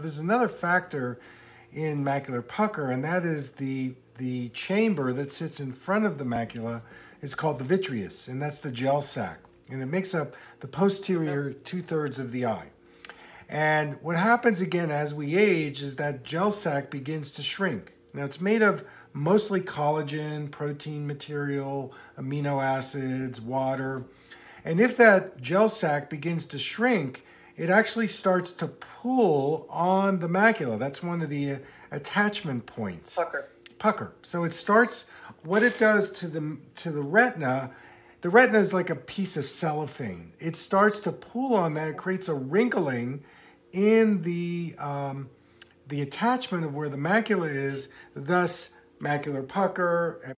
There's another factor in macular pucker, and that is the, the chamber that sits in front of the macula is called the vitreous, and that's the gel sac. And it makes up the posterior two thirds of the eye. And what happens again as we age is that gel sac begins to shrink. Now it's made of mostly collagen, protein material, amino acids, water. And if that gel sac begins to shrink, it actually starts to pull on the macula. That's one of the uh, attachment points. Pucker. Pucker. So it starts what it does to the to the retina. The retina is like a piece of cellophane. It starts to pull on that, it creates a wrinkling in the um, the attachment of where the macula is, thus macular pucker.